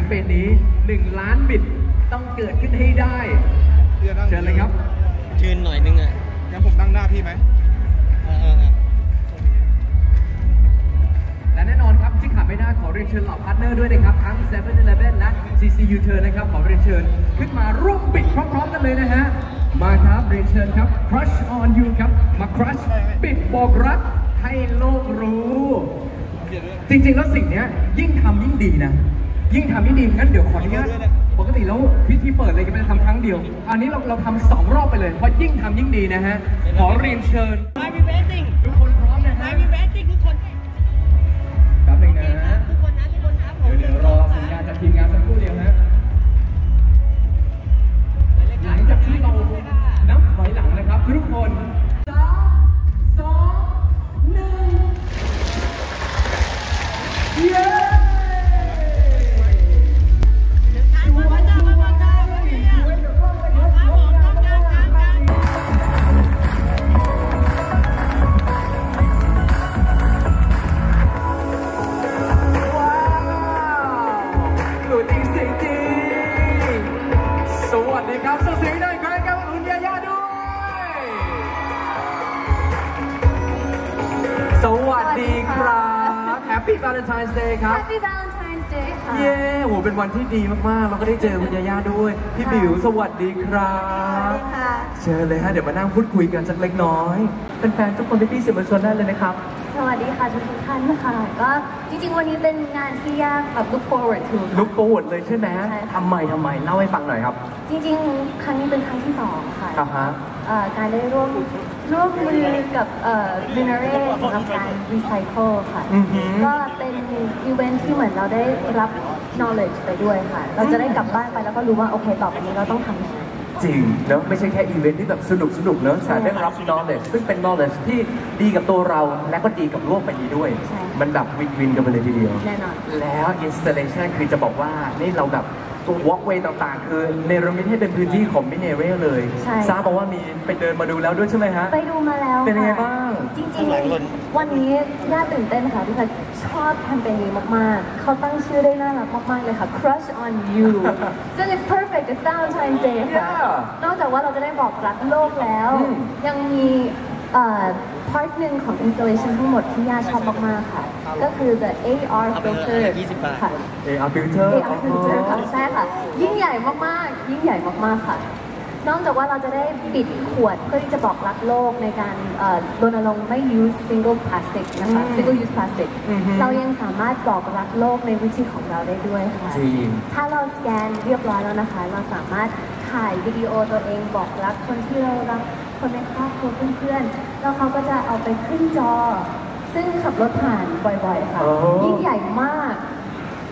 มเปญนี้ 1 ล้านบิดต้องเกิดขึ้นให้ได้ เชิญเลยครับ ยืนหน่อยนึงอะงั้นผมนั่งหน้าพี่ไหมเออเออเออยนเชิญเหล่า partner ด้วยนะครับ ทั้ง 7-Eleven และ CCU Turn นะครับ ขอเรียนเชิญขึ้นมาร่วมบิดพร้อมๆกันเลยนะฮะ มาครับเรียนเชิญครับ Crush on You ครับ มา Crush ปิดบอกรักให้โลกรู้ จริงๆแล้วสิ่งเนี้ยยิ่งทำยิ่งดีนะ ยิ่งทำยิ่งดีงั้นเดี๋ยวขออนุญาตปกติแล้วพิธีเปิดเลยจะเป็นทำครั้งเดียว อันนี้เราเราทำสองรอบไปเลยเพราะยิ่งทำยิ่งดีนะฮะขอเรียนเชิญ Happy Valentine's Day ครับ Happy Valentine's Day ค่ะ เย้โหเป็นวันที่ดีมากๆแล้วก็ได้เจอคุณยาย่าด้วย พี่บิวสวัสดีครับสวัสดีค่ะ เชิญเลยฮะ เดี๋ยวมานั่งพูดคุยกันสักเล็กน้อยเป็นแฟนๆทุกคนพี่ๆสื่อมวลชนได้เลยนะครับ สวัสดีค่ะทุกท่านค่ะ ก็จริงๆ วันนี้เป็นงานที่ยากแบบ look forward to ค่ะลุกโปรโมทเลยใช่ไหมใช่ค่ะ ทำไมทำไมเล่าให้ฟังหน่อยครับจริงๆ ครั้งนี้เป็นครั้งที่สองค่ะ อ่าฮะ เอ่อการได้ร่วมร่วมมือกับเอ่อ l u n a r e สำหรับการ recycle ค่ะ อือหือ ก็เป็นอีเวนท์ที่เหมือนเราได้รับ knowledge ไปด้วยค่ะ เราจะได้กลับบ้านไปแล้วก็รู้ว่าโอเคต่อไปนี้เราต้องทำยังไง จริงเนอะไม่ใช่แค่อีเวนท์ที่แบบสนุกสนุกๆเนอะใช่แต่ได้รับ knowledge ซึ่งเป็น knowledge ที่ดีกับตัวเราและก็ดีกับโลกใบนี้ด้วย ใช่ มันแบบ win-win กันไปเลยทีเดียว แน่นอน แล้ว installation คือจะบอกว่า นี่เราแบบ ตัว walkway ต่างๆ คือเนรมิตให้เป็นพื้นที่ของมิเนเร่เลย ใช่ ทราบมาว่ามีไปเดินมาดูแล้วด้วยใช่ไหมฮะ ไปดูมาแล้วเป็นยังไงค่ะบ้าง จริงๆ วันนี้น่าตื่นเต้นค่ะพี่พัดชอบแคมเปญนี้มากๆ เขาตั้งชื่อได้น่ารักมากๆเลยค่ะ Crush on You ซึ่ง it's perfect it's Valentine's Day ค่ะ Yeah นอกจากว่าเราจะได้บอกรักโลกแล้ว อืม ยังมี เอ่อ part หนึ่งของ installation ทั้งหมดที่ย่าชอบมากๆค่ะ ก็คือ the AR เอาไปเลย filter 20บาท ค่ะ AR filter AR filter ค่ะใช่ค่ะ ยิ่งใหญ่มากๆ ยิ่งใหญ่มากๆค่ะ นอกจากว่าเราจะได้ปิดขวดเพื่อที่จะบอกรักโลกในการเอ่อรณรงค์ไม่ use single plastic นะคะอืม single use plastic อือฮึ เรายังสามารถบอกรักโลกในวิธีของเราได้ด้วยค่ะ จริง ถ้าเราสแกนเรียบร้อยแล้วนะคะ เราสามารถถ่ายวิดีโอตัวเองบอกรักคนที่เรารัก คนในครอบครัวเพื่อนๆ แล้วเขาก็จะเอาไปขึ้นจอ ซึ่งขับรถผ่านบ่อยๆ ค่ะ โอ้ ยิ่งใหญ่มาก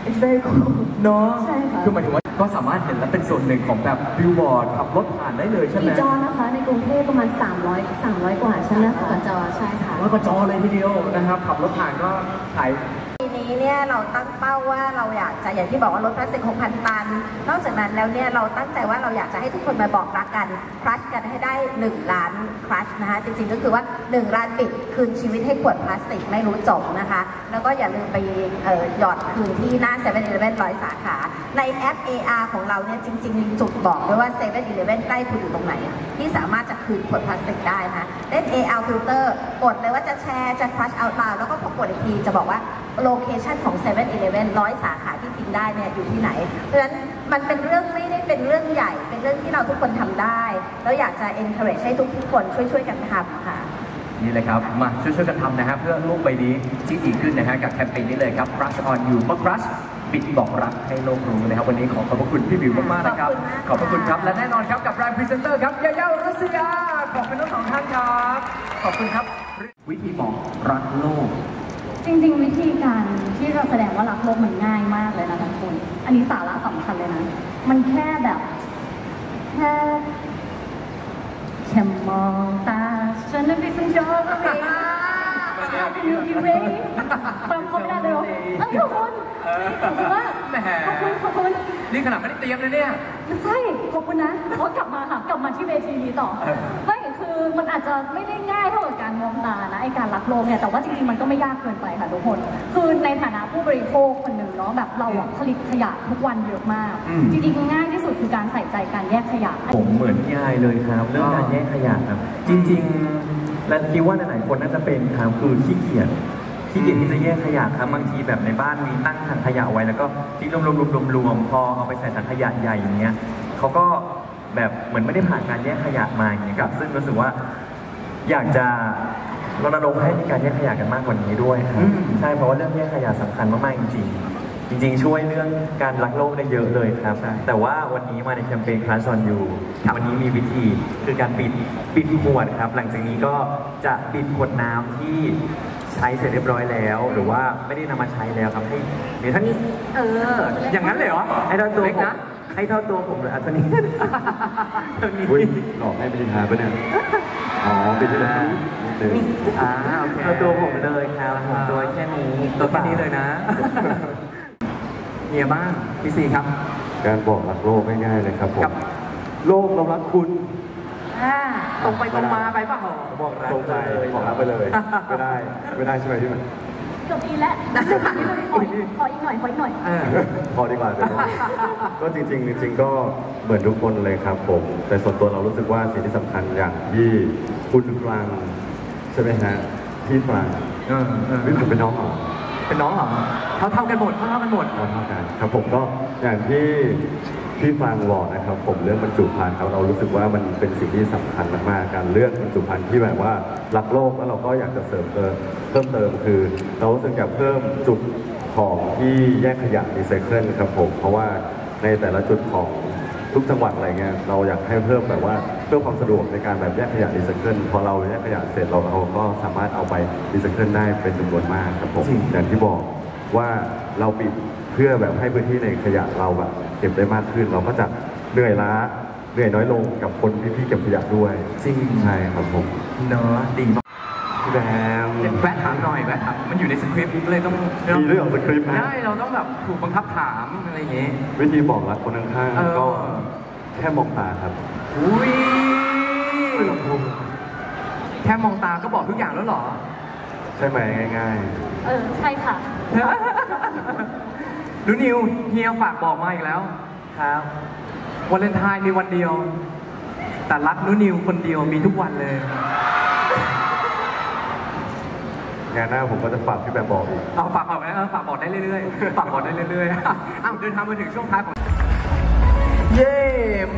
it's very cool เนาะใช่ค่ะ คือหมายถึงว่าก็สามารถเห็นและเป็นส่วนหนึ่งของแบบบิลบอร์ดขับรถผ่านได้เลยใช่ไหมกี่จอนะคะ ในกรุงเทพประมาณ 300 300 กว่าใช่ไหมคะจอใช่ค่ะ ร้อยกว่าจอเลยทีเดียวนะครับขับรถผ่านก็ถ่ายปี นี้เนี่ยเราตั้งเป้าว่าเราอยากจะอย่างที่บอกว่าลดพลาสติก6,000 ตัน นอกจากนั้นแล้วเนี่ยเราตั้งใจว่าเราอยากจะให้ทุกคนมาบอกรักกัน crush กันให้ได้ 1 ล้าน crush นะคะจริงๆก็คือว่า 1 ล้านบิดคืนชีวิตให้ขวดพลาสติกไม่รู้จบนะคะ แล้วก็อย่าลืมไปเอ่อหยอดคืนที่หน้า 7-Eleven ร้อยสาขา ในแอป AR ของเราเนี่ยจริงๆมีจุดบอกด้วยว่า7 e เ e ่ e อใกล้คุณอยู่ตรงไหน ที่สามารถจะคืนขวดพลาสติกได้นะคะเล่น AR filter กดเลยว่าจะแชร์จะ crush out loud แล้วก็พอกดอีกทีจะบอกว่า location ของ7 e เ e ่ e อร้อยสาขาที่ทิ้งได้เนี่ยอยู่ที่ไหน เพราะฉะนั้นมันเป็นเรื่องไม่ได้เป็นเรื่องใหญ่ เป็นเรื่องที่เราทุกคนทำได้ แล้วอยากจะ encourage ให้ทุกๆคนช่วยๆกันทำค่ะ นี่เลยครับ มาช่วยๆกันทำนะฮะเพื่อโลกใบนี้ที่ดีขึ้นนะฮะกับแคมเปญนี้เลยครับ Crush on You เพราะ Crush ปิดบอกรักให้โลกรู้นะครับ วันนี้ขอขอบพระคุณพี่บิวมากๆนะครับ ขขออบบพคุระคุณณคมากรับ และแน่นอนครับกับ brand presenter ครับญาญ่าอุรัสยาขอบคุณทั้งสองท่านครับ ขอบคุณครับ วิธีบอกรักโลก จริงๆ วิธีการที่จะแสดงว่ารักโลกมันง่ายมากเลยนะทุกคนอันนี้สาระสำคัญเลยนะ มันแค่แบบ แค่แค่มองตาฉันนั้นเป็นสัญญาณอะไรชาเป็นยูดีเรย์ฟังเขาไม่ได้เลยเหรอเอ้ยขอบคุณขอบคุณมากขอบคุณขอบคุณนี่ขนาดไม่ได้เตรียมเลยเนี่ย ใช่ ขอบคุณนะเพราะกลับมาค่ะ กลับมาที่เวทีนี้ต่อ คือมันอาจจะไม่ได้ง่ายเท่ากับการมองตานะไอการรักโลกเนี่ยแต่ว่าจริงๆมันก็ไม่ยากเกินไปค่ะทุกคน คือในฐานะผู้บริโภคคนหนึ่งเนาะแบบเราอะผลิตขยะทุกวันเยอะมาก อืม จริงๆง่ายที่สุดคือการใส่ใจการแยกขยะ ผมเหมือนยายเลยครับ เรื่องการแยกขยะครับ จริงๆและคิดว่าหลายๆคนน่าจะเป็นครับคือขี้เกียจขขี้เกียจที่จะแยกขยะครับบางทีแบบในบ้านมีตั้งถังขยะไว้แล้วก็ทิ้งรวมๆรวมๆพอเอาไปใส่ถังขยะใหญ่อย่างเงี้ยเขาก็ แบบเหมือนไม่ได้ผ่านการแยกขยะมาอย่างเงี้ยครับ ซึ่งรู้สึกว่าอยากจะรณรงค์ให้มีการแยกขยะกันมากกว่านี้ด้วยครับอืมใช่เพราะว่าเรื่องแยกขยะสำคัญมากๆจริงๆ จริง ๆ ช่วยเรื่องการรักโลกได้เยอะเลยครับ แต่ว่าวันนี้มาในแคมเปญ Crash on You วันนี้มีวิธีคือการปิดปิดขวดครับ หลังจากนี้ก็จะปิดขวดน้ำที่ใช้เสร็จเรียบร้อยแล้ว หรือว่าไม่ได้นำมาใช้แล้วครับให้เดี๋ยวท่านนี้เออ อย่างนั้นเลยเหรอให้เท่าตัวเล็กผมนะ ให้เท่าตัวผมเลยอะเท่านี้เท่านี้อุ้ยหลอกให้ไปดินทาปะเนี่ยอ๋อไปดินทานิดนึงอ่าโอเคเอาตัวผมเลยครับผมตัวแค่นี้ตัวแค่นี้เลยนะเฮียบ้างพี่ซีครับ การบอกรักโลกง่ายๆเลยครับผมครับโลกเรารักคุณอ่าตรงไปตรงมาไปเปล่าบอกรักตรงไปเลยบอกรักไปเลยไม่ได้ไม่ได้ใช่ไหมพี่มัน เกือบดีแล้วขออีกขออีกหน่อย ขออีกหน่อยเออพอดีกว่าเดี๋ยวก็จริงๆจริงๆก็เหมือนทุกคนเลยครับผม แต่ส่วนตัวเรารู้สึกว่าสิ่งที่สำคัญอย่างที่คุณฟรังใช่ไหมฮะพี่ฟรังเออเออพี่ผมเป็นน้องเหรอเป็นน้องเหรอเท่าเท่าๆกันหมดเท่าเท่าๆกันหมด เราเท่ากันครับผมก็อย่างที่พี่ฟางบอกนะครับ ผมเรื่องบรรจุภัณฑ์ครับเรารู้สึกว่ามันเป็นสิ่งที่สำคัญมากๆการเลือกบรรจุภัณฑ์ที่แบบว่ารักโลกแล้วเราก็อยากจะเสริมเติม เพิ่มเติมคือ เรารู้สึกอยากเพิ่มจุดของที่แยกขยะรีไซเคิลครับผม เพราะว่าในแต่ละจุดของทุกจังหวัดอะไรเงี้ยเราอยากให้เพิ่มแบบว่าเพื่อความสะดวกในการแบบแยกขยะรีไซเคิลพอเราแยกขยะเสร็จเราเราก็สามารถเอาไปรีไซเคิลได้เป็นจำนวนมากครับผมจริงอย่างที่บอกว่าเราบิดเพื่อแบบให้พื้นที่ในขยะเราแบบเก็บได้มากขึ้น เราก็จะเหนื่อยล้าเหนื่อยน้อยลงกับคนพี่ๆเก็บขยะด้วยจริงใช่ครับผมเนอะดีมากพี่ แบมแวะถามหน่อยแวะถามมันอยู่ในสคริปต์เลยต้องมีเรื่องของสคริปต์นะใช่เราต้องแบบถูกบังคับถามอะไรอย่างเงี้ยวิธีบอกรักคนข้างเออๆก็แค่มองตาครับอุ้ยไม่ต้องพูดแค่มองตาก็บอกทุกอย่างแล้วเหรอ ใช่ไหมง่ายเออใช่ค่ะหนูนิวเฮียฝากบอกมาอีกแล้วครับวันเลนไทน์มีวันเดียว แต่รักหนูนิวคนเดียวมีทุกวันเลย งานหน้าผมก็จะฝากพี่แบมบอกอีก เอาฝากบอกนะเออฝากบอกได้เรื่อยๆ ฝากบอกได้เรื่อยๆอ้าวเดินทางมาถึงช่วงท้ายของ เย้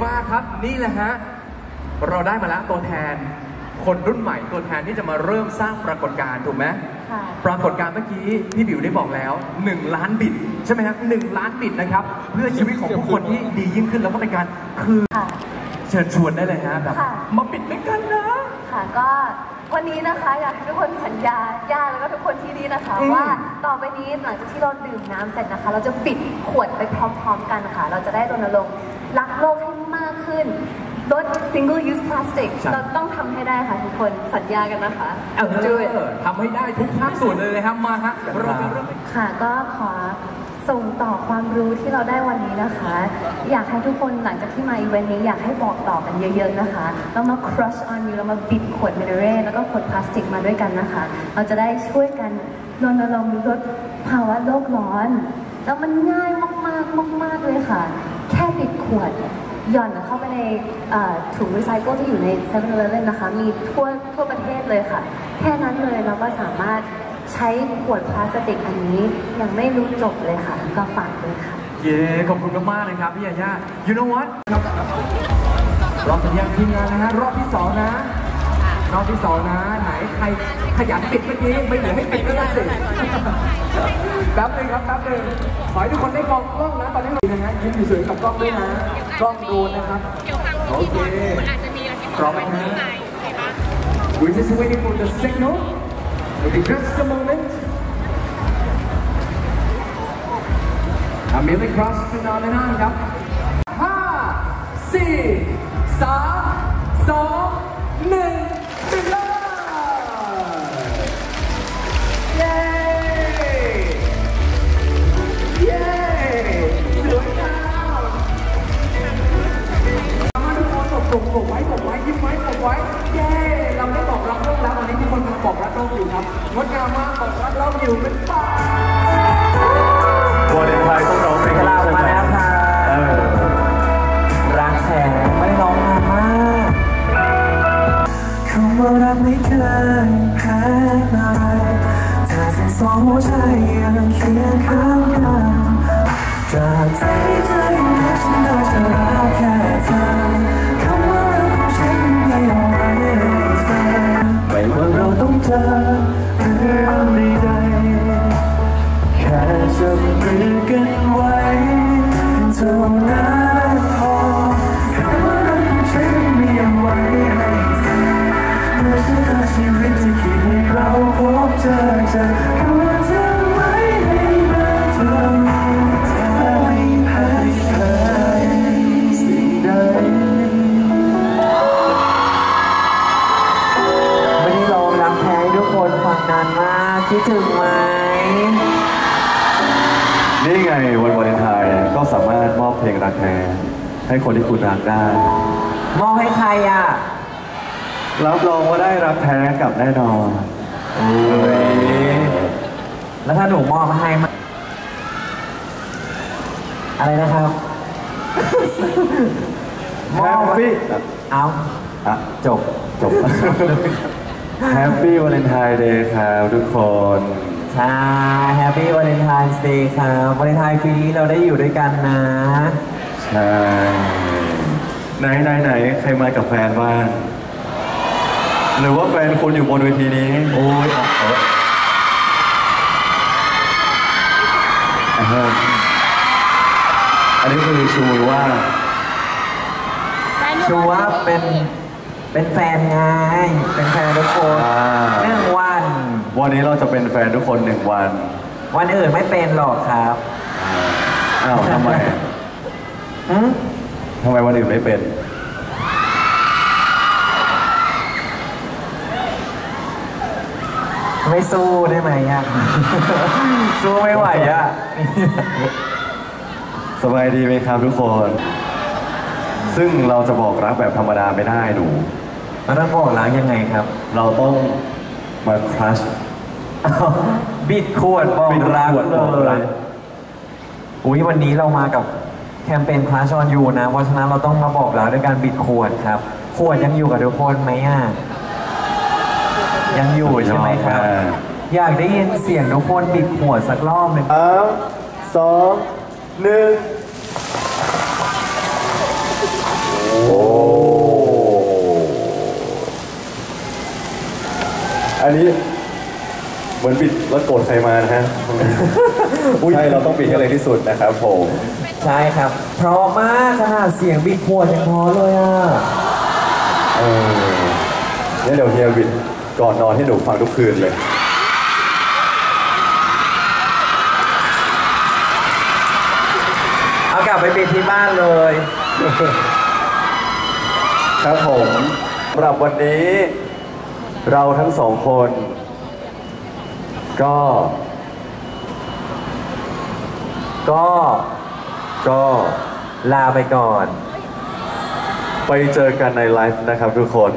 มาครับนี่แหละฮะ เราได้มาแล้วตัวแทน คนรุ่นใหม่ตัวแทนที่จะมาเริ่มสร้างปรากฏการณ์ถูกไหมค่ะ ปรากฏการณ์เมื่อกี้พี่บิวได้บอกแล้ว 1 ล้านบิตใช่ไหมครับหนึ่งล้านบิตนะครับ เพื่อชีวิตของผู้คนที่ดียิ่งขึ้นแล้วก็เป็นการคือค่ะ เชิญชวนได้เลยฮะแบบค่ะ มาบิดด้วยกันนะ ค่ะก็ วันนี้นะคะอยากให้ทุกคนสัญญาญาติแล้วก็ทุกคนที่นี่นะคะอืมว่าต่อไปนี้หลังจากที่เราดื่มน้ำเสร็จนะคะ เราจะปิดขวดไปพร้อม ๆ กันค่ะ เราจะได้รณรงค์รักโลกให้มากขึ้นลด single use plastic ใช่เราต้องทำให้ได้ค่ะทุกคนสัญญากันนะคะ เอ Do it อทำให้ได้ทุกภาคส่วนเลยนะครับมาฮะเราจะเริ่ม ค่ะก็ขอ ส่งต่อความรู้ที่เราได้วันนี้นะคะ อยากให้ทุกคนหลังจากที่มาอีเวนต์นี้อยากให้บอกต่อกันเยอะๆนะคะแล้วมา crush on you แล้วมาบิดขวดมิเนเร่แล้วก็ขวดพลาสติกมาด้วยกันนะคะ เราจะได้ช่วยกันรณรงค์ลดภาวะโลกร้อน แล้วมันง่ายมากๆมากๆเลยค่ะ แค่บิดขวดหย่อนเข้าไปในถุงรีไซเคิลที่อยู่ใน7 e เ e ่ e อนะคะ มีทั่วทั่วประเทศเลยค่ะ แค่นั้นเลยเราก็สามารถ ใช้ขวดพลาสติกอันนี้ยังไม่รู้จบเลยค่ะ ก็ฝากด้วยค่ะ เย้ขอบคุณมากๆเลยครับพี่ยาย่า you know what รอบสัญญาณทีมงานนะฮะรอบที่สองนะ รอบที่สองนะ ไหนใครขยันปิดเมื่อกี้ไม่เหลือให้ปิดก็ได้สิแป๊บหนึงครับแป๊บหนึงขอให้ทุกคนได้กล้องกล้องนะตอนนี้เรานะฮะยิ้มสวยๆกับกล้องด้วยนะกล้องดูนะครับโอเคพร้อมไหมฮะ We're just waiting for the signal. Maybe just a moment. A million cross phenomenon ครับห้าสี่สามสองหนึ่งปิดเลยเย้เย้สวยงามได้บอกรักโลกแล้วตอนนี้ทุกคนกำลังบอกรักโลกอยู่ครับงดงามมากบอกรักโลกอยู่เป็นป่าวาเลนไทน์ต้องร้องเพลงเรามาแล้วค่ะรักแสงไม่ร้องนานมากคำว่ารักไม่เคยแพ้อะไรถ้าทั้งสองหัวใจยังเคียงข้างกันจากใจ รักแท้ให้คนที่คุณรักได้ มอบให้ใครอะ รับรองว่าได้รักแท้กลับแน่นอนโอ้ยแล้วถ้าหนูมอบให้มาอะไรนะครับมแฮอบปปี้เอาอะจบจบ แฮปปี้วาเลนไทน์เดย์ครับทุกคน ใช่ Happy Valentine's Day ครับวาเลนไทน์ปีนี้เราได้อยู่ด้วยกันนะ ใช่ไหนไหนไหนใครมากับแฟนบ้างหรือว่าแฟนคุณอยู่บนเวทีนี้ โอ้ยเอออ่าฮะอันนี้คือชูว่าชัวร์เป็นเป็นแฟนไง เป็นแฟนทุกคนอ่าหนึ่งวัน วันนี้เราจะเป็นแฟนทุกคนหนึ่งวัน วันอื่นไม่เป็นหรอกครับ อ้าวทำไม หืมทำไมวันอื่นไม่เป็น ไม่สู้ได้ไหมอะ สู้ไม่ไหวอะ สบายดีไหมครับทุกคน ซึ่งเราจะบอกรักแบบธรรมดาไม่ได้หนูมันต้องบอกรักยังไงครับ เราต้องมาครัชบิดขวดบอกบิดรักขวดเลบอกรัยกอุ้ยวันนี้เรามากับ แคมเปญคลาสออนยูนะ เพราะฉะนั้นเราต้องมาบอกรักด้วยการบิดขวดครับ ขวดยังอยู่กับทุกคนไหมอะ ยังอยู่ใช่ไหมครับยอดมากอยากได้ยินเสียงทุกคนบิดขวดสักรอบหนึ่งสามสองหนึ่งโอ้อันนี้เหมือนบิดแล้วโกรธใครมานะฮะ ใช่เราต้องบิดให้เร็วที่สุดนะครับผมใช่ครับ เพราะมากขนาดเสียงบิดขวดยังพอเลยอะเออเนี่ยเดี๋ยวเฮียบิดก่อนนอนให้หนูฟังทุกคืนเลย เอากลับไปบิดที่บ้านเลย ครับผมสำหรับวันนี้ เราทั้งสองคน ก็ ก็ก็ลาไปก่อน ไปเจอกันในไลฟ์นะครับทุกคน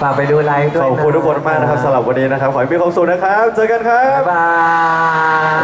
ฝากไปดูไลฟ์ด้วยขอบคุณทุกคนมากนะครับสำหรับวันนี้นะครับ ขอให้มีความสุขนะครับ เจอกันครับ บ๊ายบาย